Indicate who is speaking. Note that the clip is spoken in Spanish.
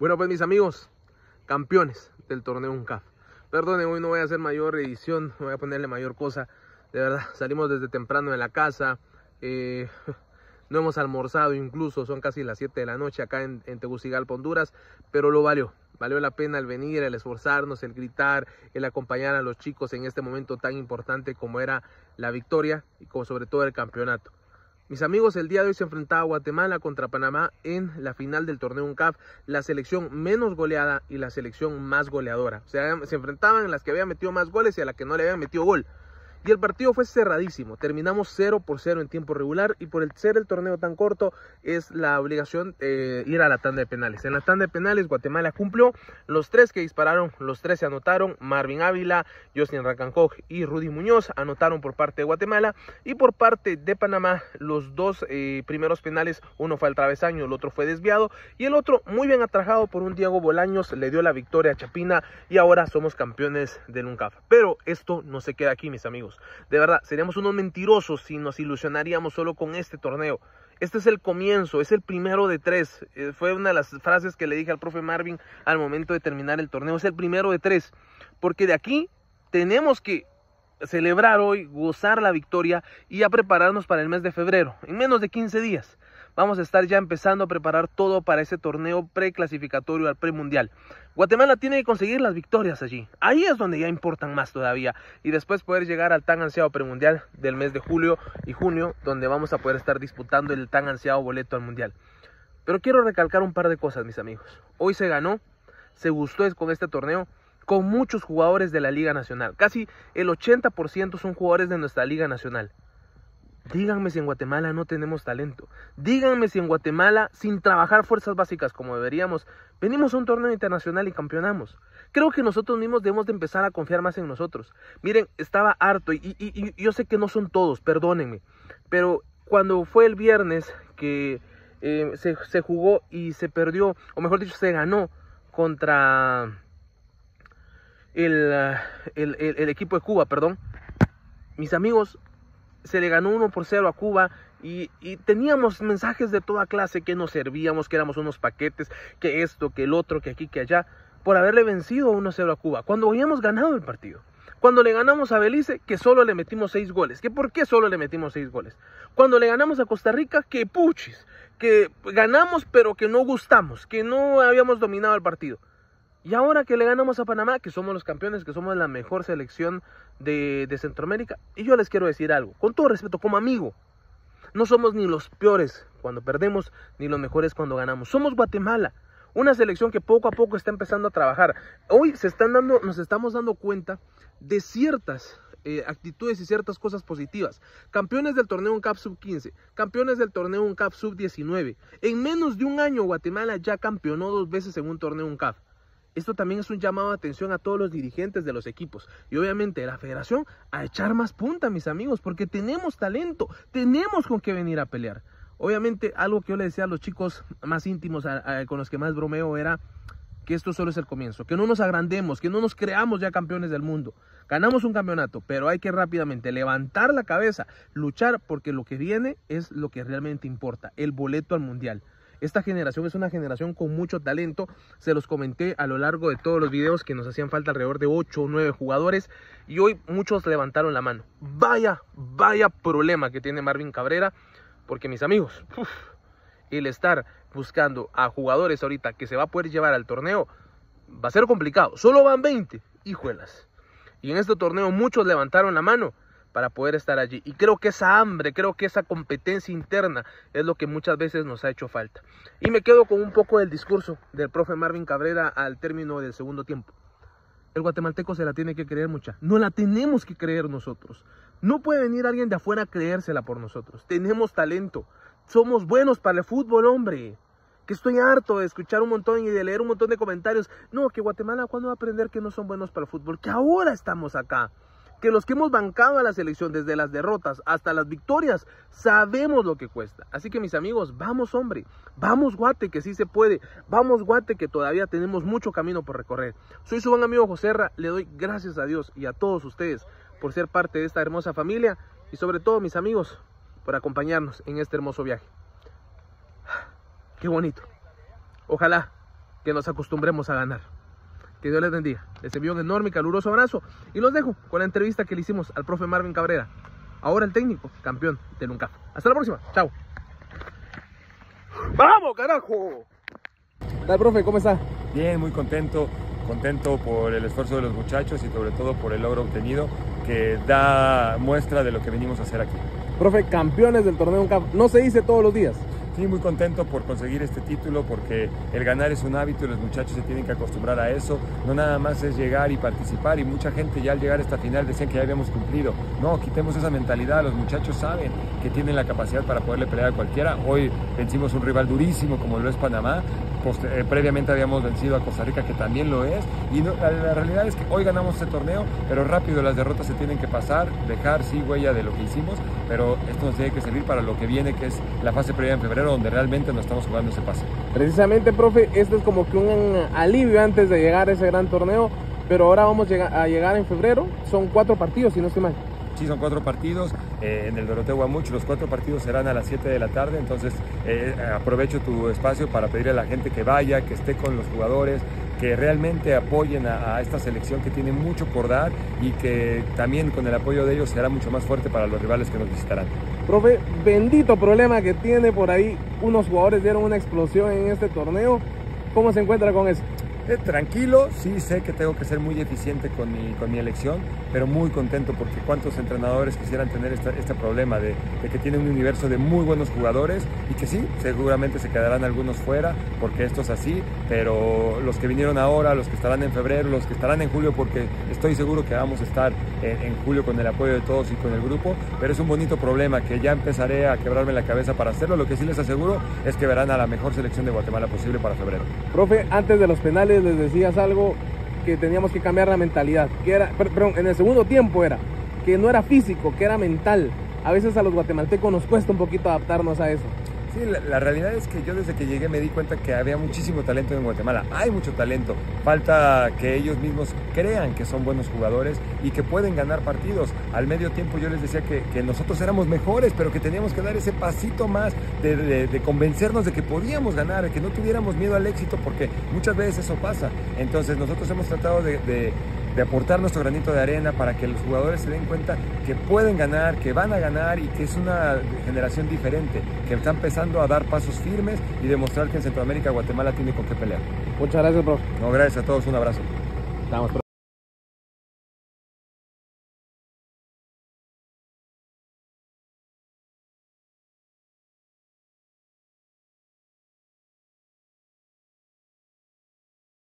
Speaker 1: Bueno, pues mis amigos, campeones del torneo UNCAF. Perdonen, hoy no voy a hacer mayor edición, no voy a ponerle mayor cosa. De verdad, salimos desde temprano de la casa. Eh, no hemos almorzado incluso, son casi las 7 de la noche acá en, en Tegucigalpa, Honduras. Pero lo valió, valió la pena el venir, el esforzarnos, el gritar, el acompañar a los chicos en este momento tan importante como era la victoria y como sobre todo el campeonato. Mis amigos, el día de hoy se enfrentaba Guatemala contra Panamá en la final del torneo UNCAF, la selección menos goleada y la selección más goleadora. O sea, se enfrentaban en las que habían metido más goles y a la que no le habían metido gol. Y el partido fue cerradísimo. Terminamos 0 por 0 en tiempo regular y por el ser el torneo tan corto es la obligación eh, ir a la tanda de penales. En la tanda de penales Guatemala cumplió. Los tres que dispararon, los tres se anotaron. Marvin Ávila, Justin Racancoj y Rudy Muñoz anotaron por parte de Guatemala. Y por parte de Panamá, los dos eh, primeros penales, uno fue al travesaño, el otro fue desviado. Y el otro, muy bien atrajado por un Diego Bolaños, le dio la victoria a Chapina y ahora somos campeones del UNCAF. Pero esto no se queda aquí, mis amigos. De verdad, seríamos unos mentirosos si nos ilusionaríamos solo con este torneo. Este es el comienzo, es el primero de tres. Eh, fue una de las frases que le dije al profe Marvin al momento de terminar el torneo. Es el primero de tres. Porque de aquí tenemos que celebrar hoy, gozar la victoria y a prepararnos para el mes de febrero, en menos de 15 días vamos a estar ya empezando a preparar todo para ese torneo preclasificatorio al premundial. Guatemala tiene que conseguir las victorias allí. Ahí es donde ya importan más todavía. Y después poder llegar al tan ansiado premundial del mes de julio y junio, donde vamos a poder estar disputando el tan ansiado boleto al mundial. Pero quiero recalcar un par de cosas, mis amigos. Hoy se ganó, se gustó con este torneo con muchos jugadores de la Liga Nacional. Casi el 80% son jugadores de nuestra Liga Nacional. Díganme si en Guatemala no tenemos talento. Díganme si en Guatemala, sin trabajar fuerzas básicas como deberíamos, venimos a un torneo internacional y campeonamos. Creo que nosotros mismos debemos de empezar a confiar más en nosotros. Miren, estaba harto y, yo sé que no son todos, perdónenme. Pero cuando fue el viernes que eh, se, jugó y se perdió, o mejor dicho, se ganó contra el, el equipo de Cuba, perdón. Mis amigos, se le ganó 1 por 0 a Cuba y, teníamos mensajes de toda clase que nos servíamos, que éramos unos paquetes, que esto, que el otro, que aquí, que allá, por haberle vencido 1-0 a Cuba, cuando habíamos ganado el partido. Cuando le ganamos a Belice, que solo le metimos 6 goles. ¿Que ¿Por qué solo le metimos 6 goles? Cuando le ganamos a Costa Rica, que puchis, que ganamos pero que no gustamos, que no habíamos dominado el partido. Y ahora que le ganamos a Panamá, que somos los campeones, que somos la mejor selección de, Centroamérica, y yo les quiero decir algo, con todo respeto, como amigo, no somos ni los peores cuando perdemos, ni los mejores cuando ganamos. Somos Guatemala, una selección que poco a poco está empezando a trabajar. Hoy se están dando, nos estamos dando cuenta de ciertas eh, actitudes y ciertas cosas positivas. Campeones del torneo CAP Sub 15, campeones del torneo CAP Sub 19. En menos de un año Guatemala ya campeonó dos veces en un torneo CAP. Esto también es un llamado de atención a todos los dirigentes de los equipos y obviamente de la federación a echar más punta, mis amigos, porque tenemos talento, tenemos con qué venir a pelear. Obviamente, algo que yo le decía a los chicos más íntimos con los que más bromeo era que esto solo es el comienzo, que no nos agrandemos, que no nos creamos ya campeones del mundo. Ganamos un campeonato, pero hay que rápidamente levantar la cabeza, luchar porque lo que viene es lo que realmente importa, el boleto al mundial. Esta generación es una generación con mucho talento. Se los comenté a lo largo de todos los videos que nos hacían falta alrededor de 8 o 9 jugadores. Y hoy muchos levantaron la mano. Vaya, vaya problema que tiene Marvin Cabrera. Porque mis amigos, el estar buscando a jugadores ahorita que se va a poder llevar al torneo va a ser complicado. Solo van 20, hijuelas. Y en este torneo muchos levantaron la mano para poder estar allí. Y creo que esa hambre, creo que esa competencia interna es lo que muchas veces nos ha hecho falta. Y me quedo con un poco del discurso del profe Marvin Cabrera al término del segundo tiempo. El guatemalteco se la tiene que creer mucha. No la tenemos que creer nosotros. No puede venir alguien de afuera a creérsela por nosotros. Tenemos talento. Somos buenos para el fútbol, hombre. Que estoy harto de escuchar un montón y de leer un montón de comentarios. No, que Guatemala, ¿cuándo va a aprender que no son buenos para el fútbol? Que ahora estamos acá que los que hemos bancado a la selección desde las derrotas hasta las victorias, sabemos lo que cuesta. Así que mis amigos, vamos hombre, vamos Guate, que sí se puede, vamos Guate, que todavía tenemos mucho camino por recorrer. Soy su buen amigo José Ra, le doy gracias a Dios y a todos ustedes por ser parte de esta hermosa familia y sobre todo mis amigos por acompañarnos en este hermoso viaje. Qué bonito. Ojalá que nos acostumbremos a ganar. Que Dios les bendiga. Les envío un enorme y caluroso abrazo y los dejo con la entrevista que le hicimos al profe Marvin Cabrera, ahora el técnico, campeón del UNCAF. Hasta la próxima. Chao. ¡Vamos, carajo! ¿Qué tal, profe? ¿Cómo está?
Speaker 2: Bien, muy contento, contento por el esfuerzo de los muchachos y sobre todo por el logro obtenido que da muestra de lo que venimos a hacer aquí.
Speaker 1: Profe, campeones del torneo UNCAF, no se dice todos los días.
Speaker 2: Sí, muy contento por conseguir este título porque el ganar es un hábito y los muchachos se tienen que acostumbrar a eso. No nada más es llegar y participar y mucha gente ya al llegar a esta final decían que ya habíamos cumplido. No, quitemos esa mentalidad. Los muchachos saben que tienen la capacidad para poderle pelear a cualquiera. Hoy vencimos un rival durísimo como lo es Panamá. Eh, previamente habíamos vencido a Costa Rica que también lo es y la, realidad es que hoy ganamos este torneo pero rápido las derrotas se tienen que pasar dejar sí huella de lo que hicimos pero esto nos tiene que servir para lo que viene que es la fase previa en febrero donde realmente no estamos jugando ese pase.
Speaker 1: Precisamente, profe, esto es como que un alivio antes de llegar a ese gran torneo, pero ahora vamos a llegar en febrero, son cuatro partidos, si no estoy mal.
Speaker 2: Sí, son cuatro partidos eh, en el Doroteo Guamuch. Los cuatro partidos serán a las 7 de la tarde, entonces eh, aprovecho tu espacio para pedirle a la gente que vaya, que esté con los jugadores, que realmente apoyen a, esta selección que tiene mucho por dar y que también con el apoyo de ellos será mucho más fuerte para los rivales que nos visitarán.
Speaker 1: Profe, bendito problema que tiene por ahí. Unos jugadores dieron una explosión en este torneo. ¿Cómo se encuentra con eso?
Speaker 2: Eh, tranquilo, sí sé que tengo que ser muy eficiente con mi, con mi elección, pero muy contento porque cuántos entrenadores quisieran tener este problema de, que tienen un universo de muy buenos jugadores y que sí, seguramente se quedarán algunos fuera porque esto es así, pero los que vinieron ahora, los que estarán en febrero, los que estarán en julio, porque estoy seguro que vamos a estar en, en julio con el apoyo de todos y con el grupo, pero es un bonito problema que ya empezaré a quebrarme la cabeza para hacerlo. Lo que sí les aseguro es que verán a la mejor selección de Guatemala posible para febrero.
Speaker 1: Profe, antes de los penales, les decías algo que teníamos que cambiar la mentalidad, que era, perdón, en el segundo tiempo era, que no era físico, que era mental. A veces a los guatemaltecos nos cuesta un poquito adaptarnos a eso.
Speaker 2: Sí, la, realidad es que yo desde que llegué me di cuenta que había muchísimo talento en Guatemala. Hay mucho talento. Falta que ellos mismos crean que son buenos jugadores y que pueden ganar partidos. Al medio tiempo yo les decía que, nosotros éramos mejores, pero que teníamos que dar ese pasito más de, convencernos de que podíamos ganar, que no tuviéramos miedo al éxito, porque muchas veces eso pasa. Entonces nosotros hemos tratado de de aportar nuestro granito de arena para que los jugadores se den cuenta que pueden ganar, que van a ganar y que es una generación diferente, que está empezando a dar pasos firmes y demostrar que en Centroamérica Guatemala tiene con qué pelear.
Speaker 1: Muchas gracias, profe.
Speaker 2: No, gracias a todos, un abrazo.
Speaker 1: Estamos